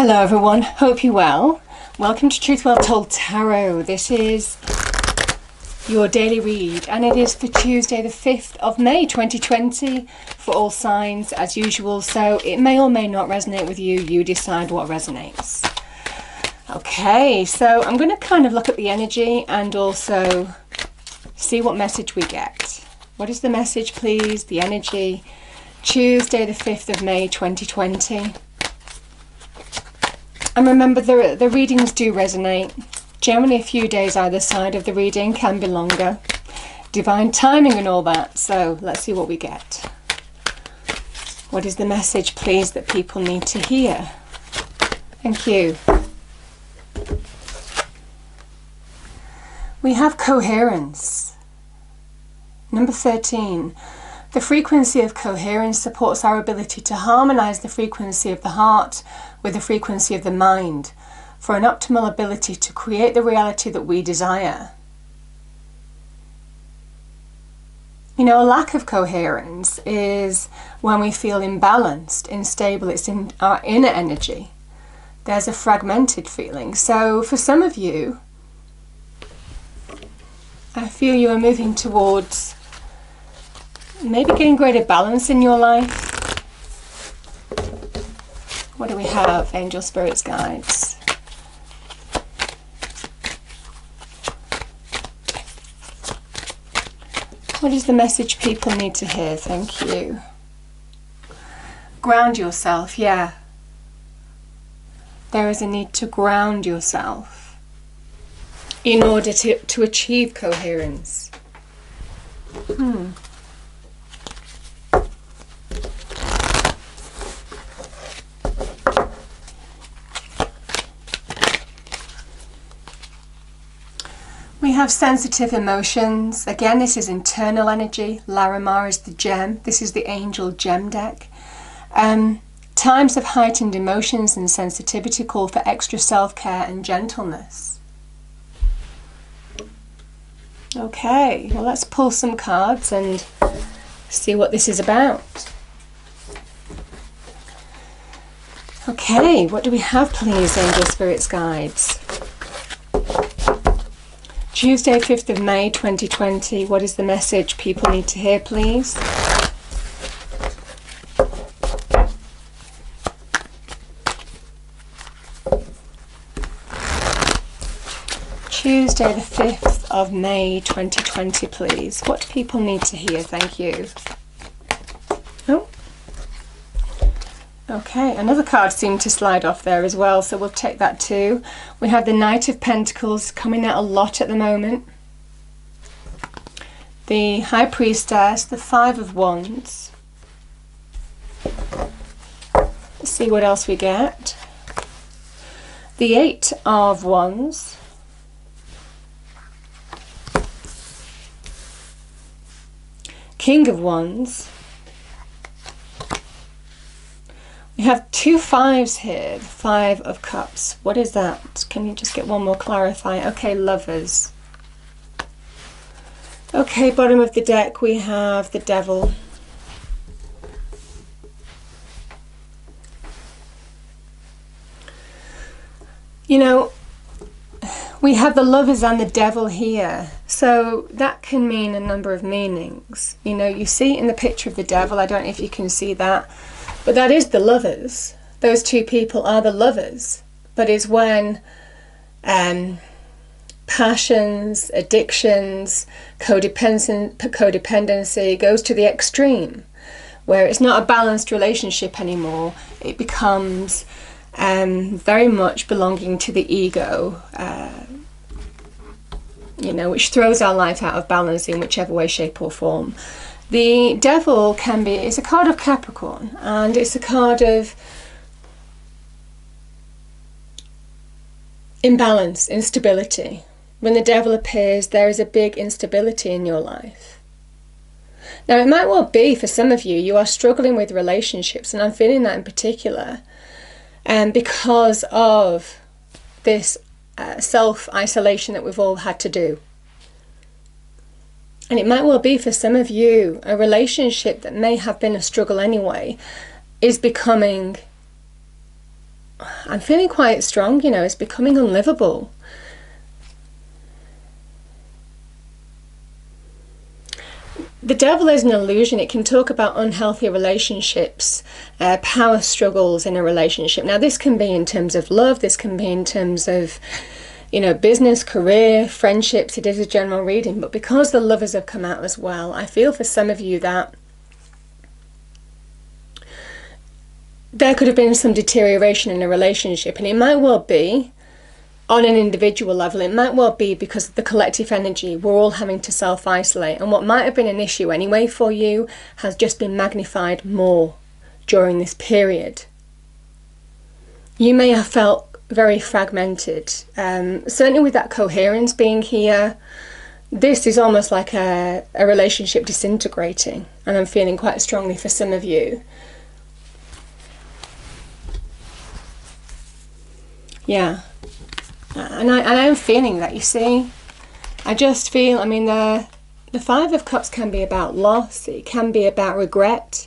Hello everyone, hope you're well. Welcome to Truth Well Told Tarot. This is your daily read and it is for Tuesday the 5th of May 2020 for all signs as usual. So it may or may not resonate with you, you decide what resonates. Okay, so I'm going to kind of look at the energy and also see what message we get. What is the message please? The energy. Tuesday the 5th of May 2020. And remember, the, the readings do resonate. Generally, a few days either side of the reading can be longer. Divine timing and all that. So let's see what we get. What is the message, please, that people need to hear? Thank you. We have coherence. Number 13. The frequency of coherence supports our ability to harmonize the frequency of the heart with the frequency of the mind for an optimal ability to create the reality that we desire. You know, a lack of coherence is when we feel imbalanced, unstable, it's in our inner energy. There's a fragmented feeling. So, for some of you, I feel you are moving towards maybe getting greater balance in your life. What do we have? Angel Spirits Guides. What is the message people need to hear? Thank you. Ground yourself, yeah. There is a need to ground yourself in order to, to achieve coherence. Hmm. Have sensitive emotions. Again, this is internal energy. Larimar is the gem. This is the angel gem deck. Um, times of heightened emotions and sensitivity call for extra self care and gentleness. Okay, well, let's pull some cards and see what this is about. Okay, what do we have, please, Angel Spirits Guides? Tuesday, 5th of May 2020. What is the message people need to hear, please? Tuesday, the 5th of May 2020, please. What do people need to hear? Thank you. Okay, another card seemed to slide off there as well, so we'll take that too. We have the Knight of Pentacles coming out a lot at the moment. The High Priestess, the Five of Wands. Let's see what else we get. The Eight of Wands. King of Wands. We have two fives here, five of cups. What is that? Can you just get one more clarify? Okay, lovers. Okay, bottom of the deck we have the devil. You know, we have the lovers and the devil here. So that can mean a number of meanings. You know, you see in the picture of the devil, I don't know if you can see that but that is the lovers. Those two people are the lovers. But it's when um, passions, addictions, codependency goes to the extreme, where it's not a balanced relationship anymore. It becomes um, very much belonging to the ego. Uh, you know, which throws our life out of balance in whichever way, shape, or form. The devil can be, it's a card of Capricorn and it's a card of imbalance, instability. When the devil appears, there is a big instability in your life. Now, it might well be for some of you, you are struggling with relationships, and I'm feeling that in particular, and um, because of this uh, self isolation that we've all had to do. And it might well be for some of you, a relationship that may have been a struggle anyway is becoming, I'm feeling quite strong, you know, it's becoming unlivable. The devil is an illusion. It can talk about unhealthy relationships, uh, power struggles in a relationship. Now, this can be in terms of love, this can be in terms of, you know, business, career, friendships. It is a general reading. But because the lovers have come out as well, I feel for some of you that there could have been some deterioration in a relationship, and it might well be on an individual level, it might well be because of the collective energy. We're all having to self isolate, and what might have been an issue anyway for you has just been magnified more during this period. You may have felt very fragmented, um, certainly with that coherence being here. This is almost like a, a relationship disintegrating, and I'm feeling quite strongly for some of you. Yeah, and I and I'm feeling that. You see, I just feel. I mean, the the Five of Cups can be about loss. It can be about regret.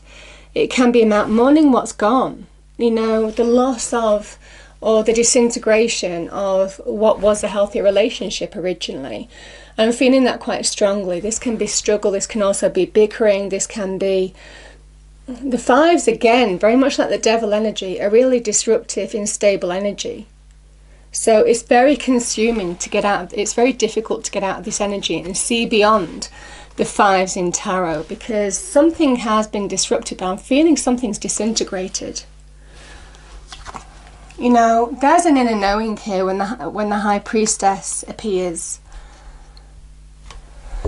It can be about mourning what's gone. You know, the loss of or the disintegration of what was a healthy relationship originally. I'm feeling that quite strongly. This can be struggle. This can also be bickering. This can be the fives again, very much like the devil energy, a really disruptive, unstable energy. So it's very consuming to get out. Of, it's very difficult to get out of this energy and see beyond the fives in tarot because something has been disrupted. I'm feeling something's disintegrated. You know, there's an inner knowing here when the when the high priestess appears,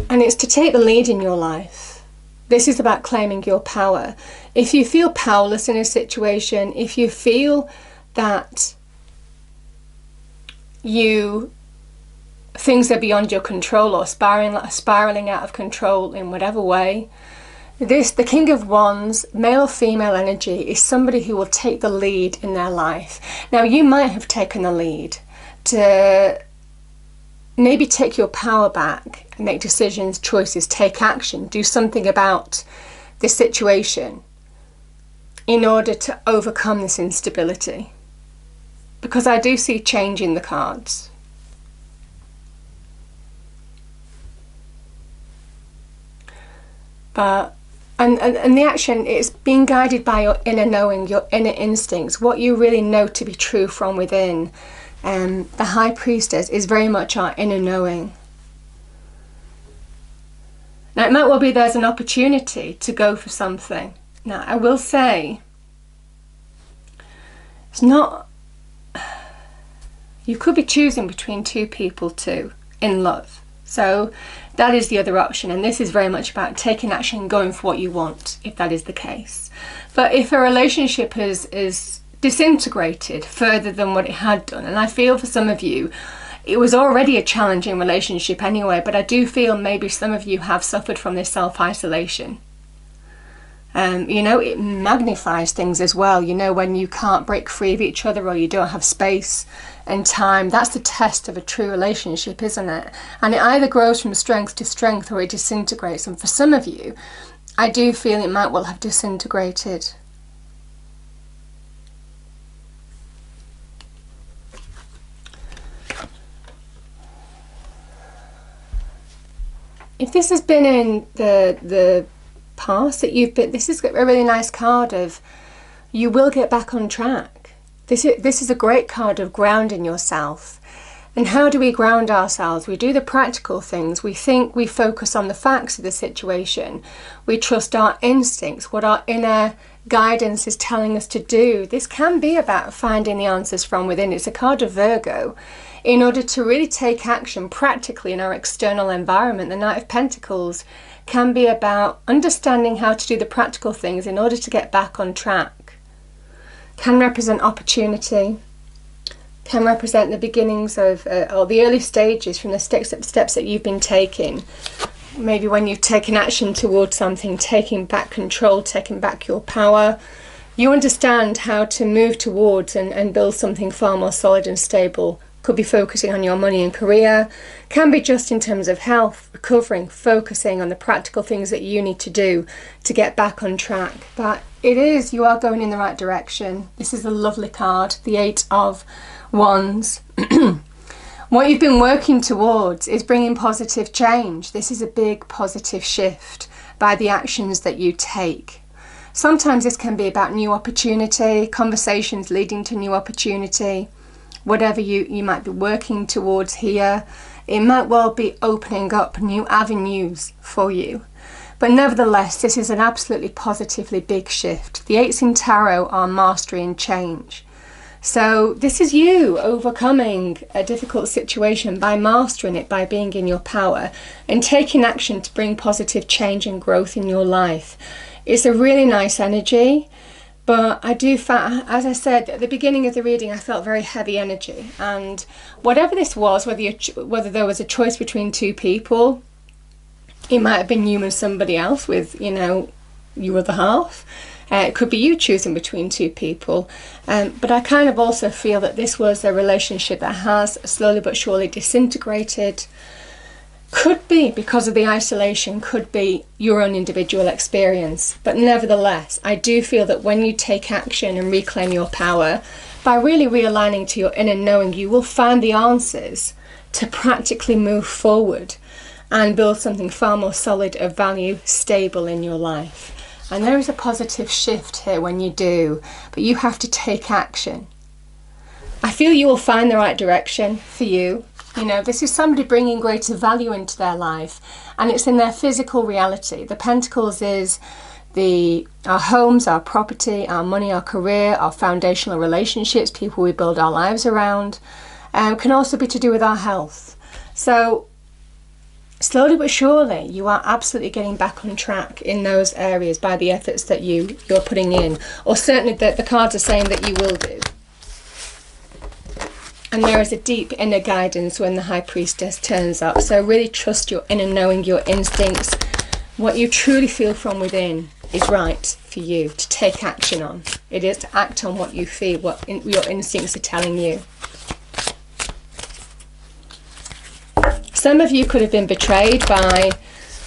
and it's to take the lead in your life. This is about claiming your power. If you feel powerless in a situation, if you feel that you things are beyond your control or spiraling spiraling out of control in whatever way this the king of wands male or female energy is somebody who will take the lead in their life now you might have taken the lead to maybe take your power back make decisions choices take action do something about this situation in order to overcome this instability because I do see change in the cards. But and, and, and the action is being guided by your inner knowing, your inner instincts, what you really know to be true from within. Um, the high priestess is very much our inner knowing. Now, it might well be there's an opportunity to go for something. Now, I will say, it's not you could be choosing between two people too in love. So that is the other option, and this is very much about taking action and going for what you want, if that is the case. But if a relationship is is disintegrated further than what it had done, and I feel for some of you, it was already a challenging relationship anyway, but I do feel maybe some of you have suffered from this self isolation. Um, you know, it magnifies things as well. You know, when you can't break free of each other or you don't have space and time, that's the test of a true relationship, isn't it? And it either grows from strength to strength or it disintegrates. And for some of you, I do feel it might well have disintegrated. If this has been in the the past that you've been. This is a really nice card of you will get back on track. This is, this is a great card of grounding yourself. And how do we ground ourselves? We do the practical things. We think, we focus on the facts of the situation. We trust our instincts, what our inner guidance is telling us to do. This can be about finding the answers from within. It's a card of Virgo. In order to really take action practically in our external environment, the Knight of Pentacles can be about understanding how to do the practical things in order to get back on track. Can represent opportunity, can represent the beginnings of, uh, or the early stages from the steps, steps that you've been taking. Maybe when you've taken action towards something, taking back control, taking back your power, you understand how to move towards and, and build something far more solid and stable could be focusing on your money and career, can be just in terms of health, recovering, focusing on the practical things that you need to do to get back on track. But it is, you are going in the right direction. This is a lovely card, the Eight of Wands. what you've been working towards is bringing positive change. This is a big positive shift by the actions that you take. Sometimes this can be about new opportunity, conversations leading to new opportunity whatever you, you might be working towards here. It might well be opening up new avenues for you. But nevertheless, this is an absolutely positively big shift. The eights in tarot are mastery and change. So, this is you overcoming a difficult situation by mastering it, by being in your power and taking action to bring positive change and growth in your life. It's a really nice energy. But I do, fa- as I said at the beginning of the reading, I felt very heavy energy, and whatever this was, whether you, whether there was a choice between two people, it might have been you and somebody else with you know your other half. Uh, it could be you choosing between two people. Um, but I kind of also feel that this was a relationship that has slowly but surely disintegrated could be because of the isolation, could be your own individual experience. But nevertheless, I do feel that when you take action and reclaim your power, by really realigning to your inner knowing, you will find the answers to practically move forward and build something far more solid of value, stable in your life. And there is a positive shift here when you do, but you have to take action. I feel you will find the right direction for you you know, this is somebody bringing greater value into their life, and it's in their physical reality. The Pentacles is the our homes, our property, our money, our career, our foundational relationships, people we build our lives around, um, can also be to do with our health. So slowly but surely you are absolutely getting back on track in those areas by the efforts that you you're putting in or certainly that the cards are saying that you will do and there is a deep inner guidance when the High Priestess turns up. So really trust your inner knowing, your instincts. What you truly feel from within is right for you to take action on. It is to act on what you feel, what in, your instincts are telling you. Some of you could have been betrayed by,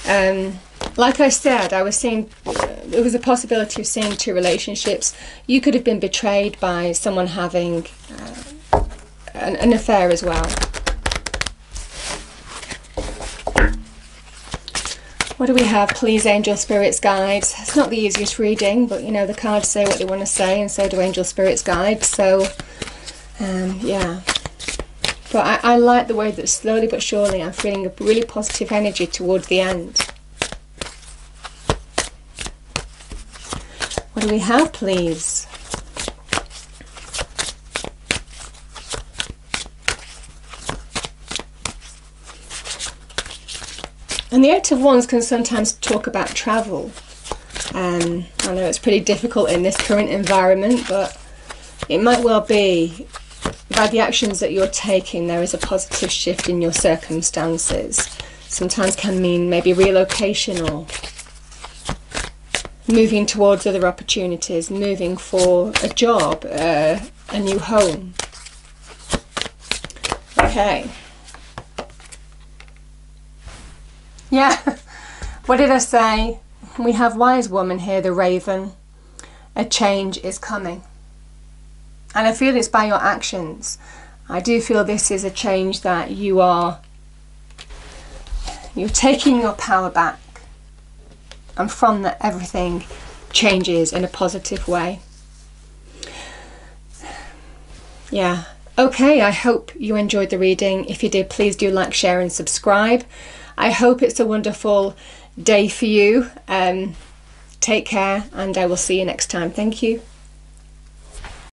um, like I said, I was seeing, there was a possibility of seeing two relationships. You could have been betrayed by someone having uh, an, an affair as well. What do we have? Please, angel spirits guides. It's not the easiest reading, but you know, the cards say what they want to say, and so do angel spirits guides. So, um, yeah. But I, I like the way that slowly but surely I'm feeling a really positive energy towards the end. What do we have, please? And the Eight of Wands can sometimes talk about travel. Um, I know it's pretty difficult in this current environment, but it might well be by the actions that you're taking, there is a positive shift in your circumstances. Sometimes can mean maybe relocation or moving towards other opportunities, moving for a job, uh, a new home. Okay. Yeah. what did I say? We have wise woman here, the raven. A change is coming. And I feel it's by your actions. I do feel this is a change that you are you're taking your power back. And from that everything changes in a positive way. Yeah. Okay, I hope you enjoyed the reading. If you did, please do like, share, and subscribe. I hope it's a wonderful day for you. Um, take care, and I will see you next time. Thank you.